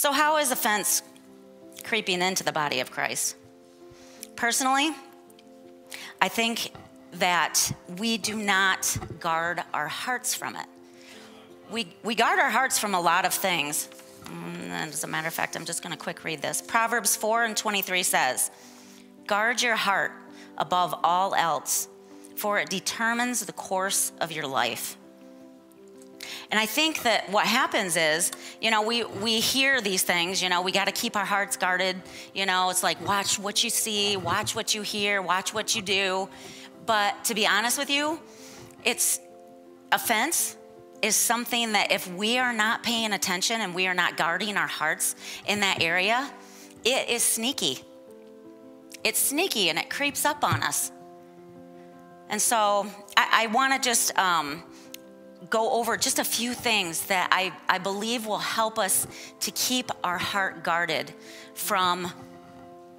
So, how is offense creeping into the body of Christ? Personally, I think that we do not guard our hearts from it. We, we guard our hearts from a lot of things. Mm, and as a matter of fact, I'm just going to quick read this. Proverbs 4 and 23 says, Guard your heart above all else, for it determines the course of your life. And I think that what happens is, you know, we, we hear these things, you know, we got to keep our hearts guarded. You know, it's like, watch what you see, watch what you hear, watch what you do. But to be honest with you, it's offense is something that if we are not paying attention and we are not guarding our hearts in that area, it is sneaky. It's sneaky and it creeps up on us. And so I, I want to just um, go over just a few things that I, I believe will help us to keep our heart guarded from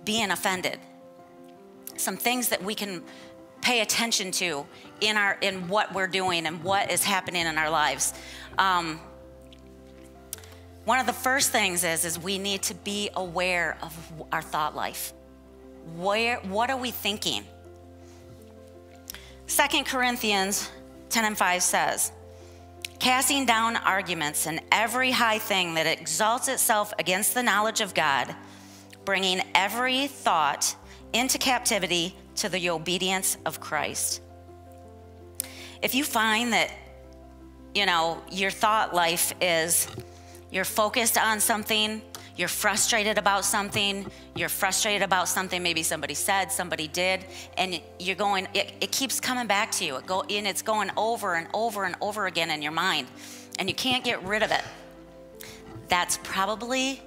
being offended. Some things that we can pay attention to in our in what we're doing and what is happening in our lives. Um, one of the first things is is we need to be aware of our thought life. Where what are we thinking? Second Corinthians 10 and 5 says, casting down arguments and every high thing that exalts itself against the knowledge of God, bringing every thought into captivity to the obedience of Christ. If you find that, you know, your thought life is you're focused on something you're frustrated about something, you're frustrated about something maybe somebody said, somebody did, and you're going, it, it keeps coming back to you. It go, and it's going over and over and over again in your mind, and you can't get rid of it. That's probably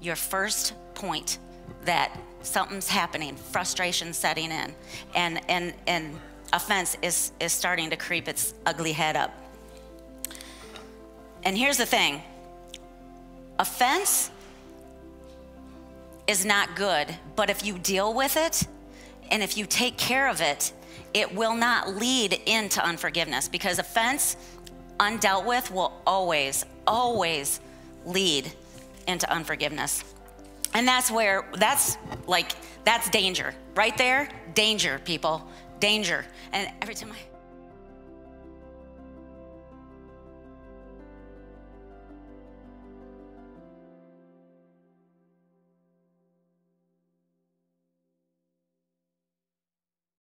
your first point that something's happening, frustration setting in, and, and, and offense is, is starting to creep its ugly head up. And here's the thing offense is not good, but if you deal with it and if you take care of it, it will not lead into unforgiveness because offense undealt with will always, always lead into unforgiveness. And that's where, that's like, that's danger. Right there, danger, people, danger. And every time I,